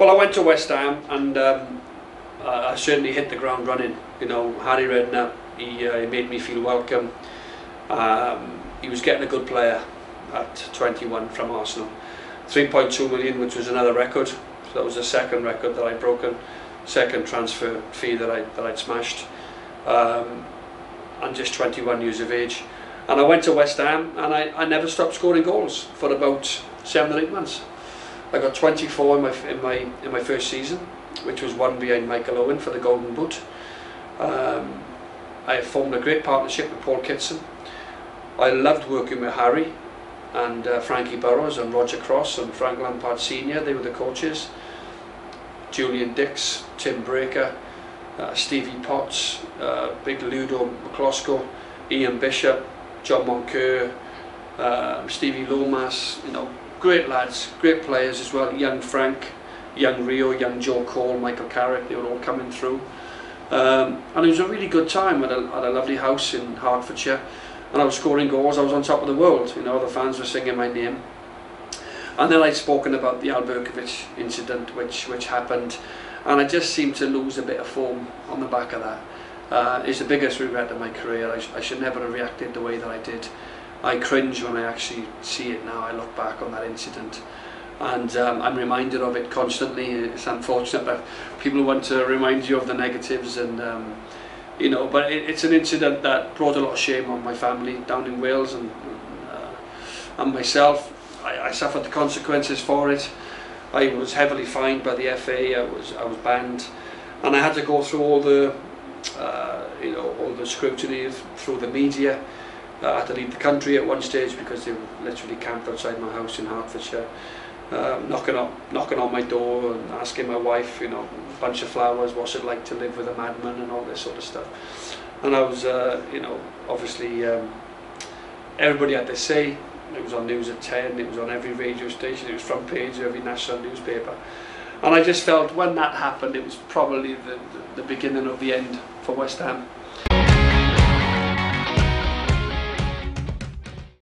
Well, I went to West Ham and um, I certainly hit the ground running. You know, Harry Redknapp, he, uh, he made me feel welcome. Um, he was getting a good player at 21 from Arsenal. 3.2 million, which was another record. So that was the second record that I'd broken, second transfer fee that, I, that I'd smashed. Um, and just 21 years of age. And I went to West Ham and I, I never stopped scoring goals for about seven or eight months. I got 24 in my, in my, in my first season, which was one behind Michael Owen for the Golden Boot. Um, I formed a great partnership with Paul Kitson. I loved working with Harry and uh, Frankie Burrows and Roger Cross and Frank Lampard Senior. They were the coaches. Julian Dicks, Tim Breacker, uh, Stevie Potts, uh, Big Ludo Miklosko, Ian Bishop, John Moncur, uh, Stevie Lomas, you know, great lads, great players as well, young Frank, young Rio, young Joe Cole, Michael Carrick, they were all coming through. Um, and it was a really good time at a, at a lovely house in Hertfordshire. And I was scoring goals, I was on top of the world, you know, the fans were singing my name. And then I'd spoken about the Eyal Berkovic incident which, which happened and I just seemed to lose a bit of form on the back of that. Uh, it's the biggest regret of my career. I, sh I should never have reacted the way that I did. I cringe when I actually see it now. I look back on that incident and um, I'm reminded of it constantly. It's unfortunate that people want to remind you of the negatives and um, you know, but it, it's an incident that brought a lot of shame on my family down in Wales and, uh, and myself. I, I suffered the consequences for it. I was heavily fined by the FA. I was I was banned, and I had to go through all the uh, you know all the scrutiny through the media. Uh, I had to leave the country at one stage because they were literally camped outside my house in Hertfordshire, um, knocking, up, knocking on my door and asking my wife, you know, a bunch of flowers, what's it like to live with a madman and all this sort of stuff. And I was, uh, you know, obviously um, everybody had their say. It was on news at 10, it was on every radio station, it was front page of every national newspaper. And I just felt when that happened, it was probably the, the, the beginning of the end for West Ham.